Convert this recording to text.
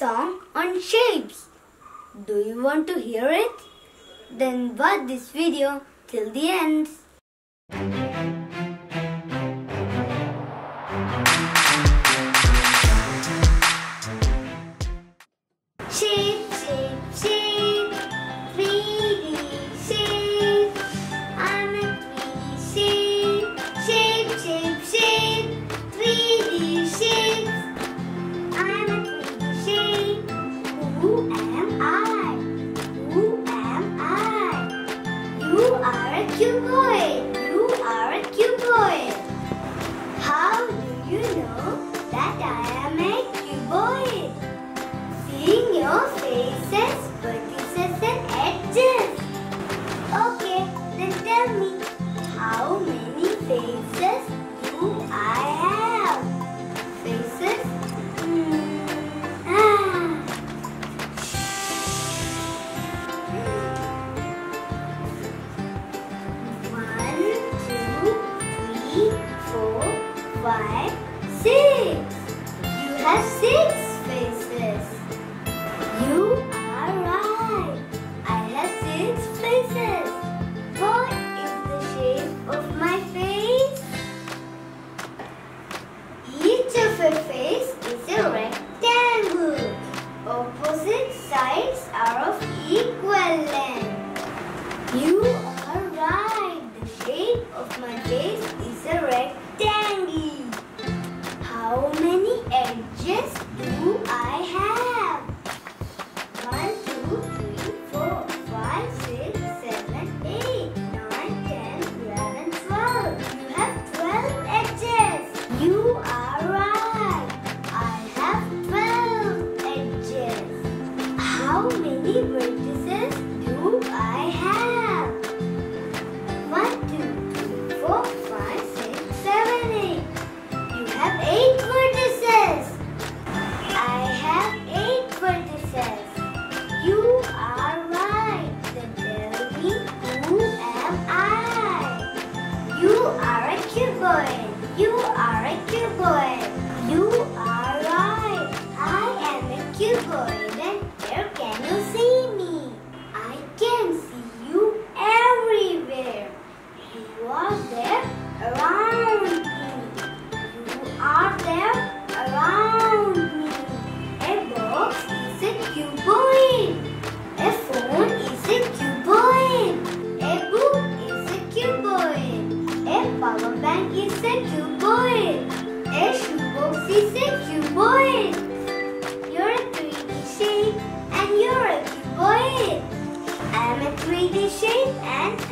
song on shapes. Do you want to hear it? Then watch this video till the end. make you your faces. Okay, then tell me, how many faces do I have? Faces? Hmm. Ah. Hmm. One, two, three, four, five, six have six faces. You are right. I have six faces. What is the shape of my face? Each of a face is a rectangle. Opposite sides are of equal length. You Oh me. 3D shape and